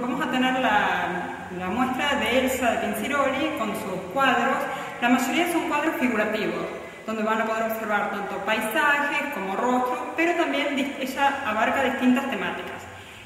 vamos a tener la, muestra de Elsa de Pinciroli con sus cuadros. La mayoría son cuadros figurativos, donde van a poder observar tanto paisajes como rostros, pero también ella abarca distintas temáticas.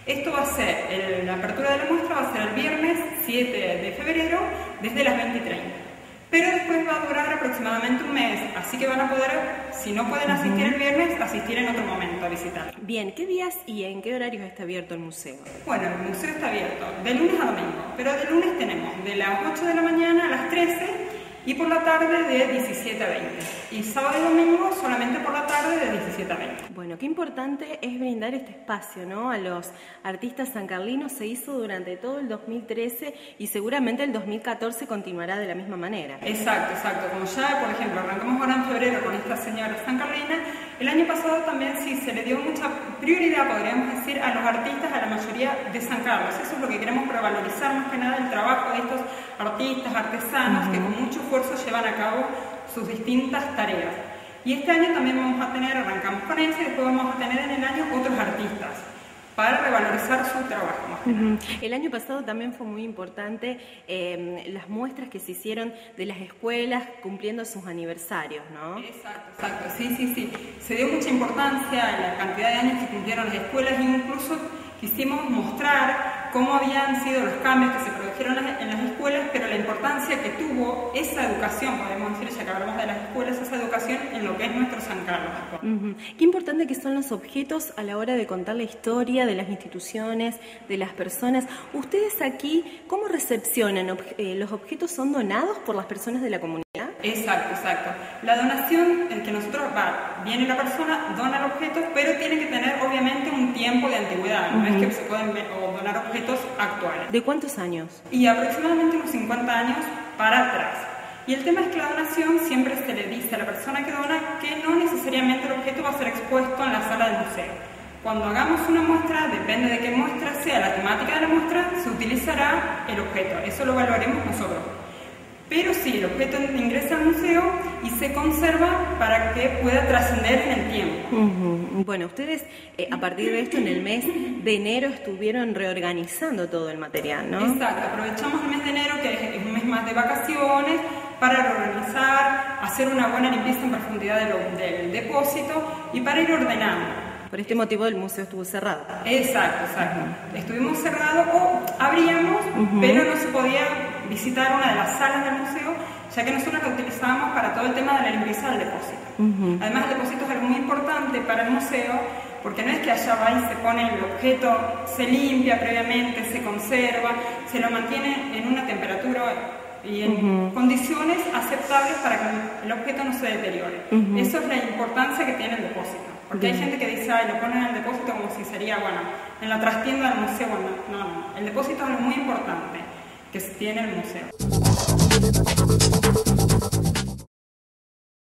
Esto va a ser, la apertura de la muestra va a ser el viernes 7 de febrero desde las 20.30 pero después va a durar aproximadamente un mes, así que van a poder, si no pueden asistir el viernes, asistir en otro momento a visitar. Bien, ¿qué días y en qué horarios está abierto el museo? Bueno, el museo está abierto de lunes a domingo, pero de lunes tenemos de las 8 de la mañana a las 13 y por la tarde de 17 a 20. Y sábado y domingo solamente por la tarde de 17 a 20. Bueno, qué importante es brindar este espacio ¿no? a los artistas sancarlinos. Se hizo durante todo el 2013 y seguramente el 2014 continuará de la misma manera. Exacto, exacto. Como ya, por ejemplo, arrancamos ahora en febrero con esta señora sancarlina, el año pasado también sí se le dio mucha prioridad, podríamos decir, a los artistas, a la mayoría de San Carlos. Eso es lo que queremos prevalorizar más que nada el trabajo de estos artistas, artesanos, que con mucho esfuerzo llevan a cabo sus distintas tareas. Y este año también vamos a tener, arrancamos con ese, y después vamos a tener en el año otros artistas para revalorizar su trabajo. El año pasado también fue muy importante em, las muestras que se hicieron de las escuelas cumpliendo sus aniversarios, ¿no? Exacto, exacto, sí, sí, sí. Se dio mucha importancia a la cantidad de años que cumplieron las escuelas incluso quisimos mostrar cómo habían sido los cambios que se produjeron en las escuelas, pero la importancia que tuvo esa educación, podemos decir, ya que hablamos de las escuelas, esa educación en lo que es nuestro San Carlos. Qué importante que son los objetos a la hora de contar la historia de las instituciones, de las personas. Ustedes aquí, ¿cómo recepcionan? Eh, ¿Los objetos son donados por las personas de la comunidad? Exacto, exacto. La donación, en que nosotros, va, viene la persona, dona el objeto, pero tiene que tener obviamente un tiempo de antigüedad, no es que se pueden donar objetos actuales. ¿De cuántos años? Y aproximadamente unos 50 años para atrás. Y el tema es que la donación siempre se le dice a la persona que dona que no necesariamente el objeto va a ser expuesto en la sala del museo. Cuando hagamos una muestra, depende de qué muestra sea la temática de la muestra, se utilizará el objeto. Eso lo evaluaremos nosotros. Pero sí, el objeto ingresa al museo y se conserva para que pueda trascender en el tiempo. Bueno, ustedes eh, a partir de esto en el mes de enero estuvieron reorganizando todo el material, ¿no? Exacto, aprovechamos el mes de enero, que es un mes más de vacaciones, para reorganizar, hacer una buena limpieza en profundidad del depósito y para ir ordenando. Por este motivo el museo estuvo cerrado. Exacto, exacto. Estuvimos cerrados o abríamos, pero no se podía visitar una de las salas del museo, ya que nosotros la utilizábamos para todo el tema de la limpieza del depósito. Además, el depósito es algo muy importante para el museo, porque no es que allá va y se pone el objeto, se limpia previamente, se conserva, se lo mantiene en una temperatura y en condiciones aceptables para que el objeto no se deteriore. Eso es la importancia que tiene el depósito. Porque hay gente que dice, ay, lo ponen en el depósito como si sería, bueno, en la trastienda del museo. Bueno, no, no. El depósito es muy importante que tiene el museo.